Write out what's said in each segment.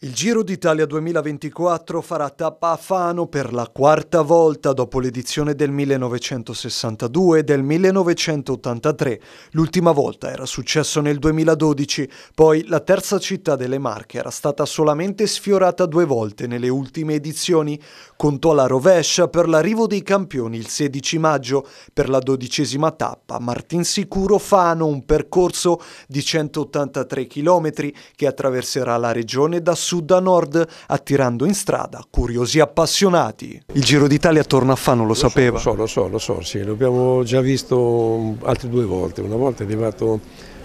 Il Giro d'Italia 2024 farà tappa a Fano per la quarta volta dopo l'edizione del 1962 e del 1983. L'ultima volta era successo nel 2012, poi la terza città delle Marche era stata solamente sfiorata due volte nelle ultime edizioni. Contò la rovescia per l'arrivo dei campioni il 16 maggio per la dodicesima tappa. Martin Sicuro Fano, un percorso di 183 km che attraverserà la regione da sud a nord, attirando in strada curiosi appassionati. Il Giro d'Italia torna a Fano, lo, lo sapeva? So, lo so, lo so, lo so, sì, l'abbiamo già visto altre due volte. Una volta è arrivato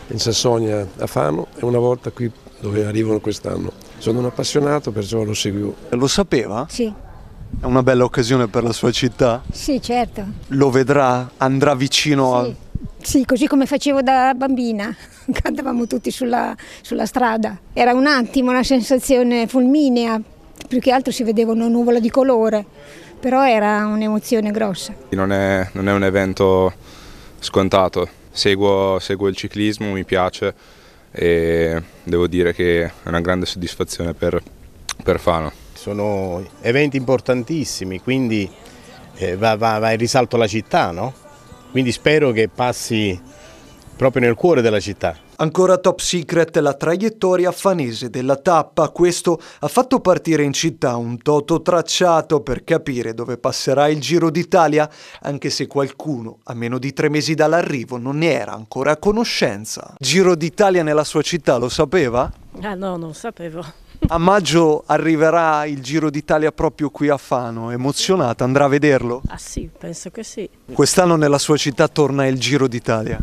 in Sassonia a Fano e una volta qui dove arrivano quest'anno. Sono un appassionato, perciò lo seguo. Lo sapeva? Sì. È una bella occasione per la sua città? Sì, certo. Lo vedrà? Andrà vicino sì. a... Sì, così come facevo da bambina, andavamo tutti sulla, sulla, strada. Era un attimo una sensazione fulminea, più che altro si vedeva una nuvola di colore, però era un'emozione grossa. Non è, non è un evento scontato, seguo, seguo il ciclismo, mi piace e devo dire che è una grande soddisfazione per, per Fano. Sono eventi importantissimi, quindi eh, va, va, va in risalto la città, no? Quindi spero che passi proprio nel cuore della città. Ancora top secret la traiettoria fanese della tappa, questo ha fatto partire in città un toto tracciato per capire dove passerà il Giro d'Italia, anche se qualcuno, a meno di tre mesi dall'arrivo, non ne era ancora a conoscenza. Giro d'Italia nella sua città, lo sapeva? Ah no, non sapevo. A maggio arriverà il Giro d'Italia proprio qui a Fano, emozionata, andrà a vederlo? Ah sì, penso che sì. Quest'anno nella sua città torna il Giro d'Italia.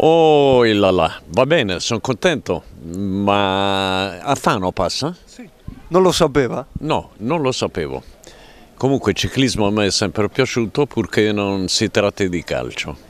Oh là là, va bene, sono contento, ma a Fano passa? Sì. Non lo sapeva? No, non lo sapevo. Comunque il ciclismo a me è sempre piaciuto purché non si tratti di calcio.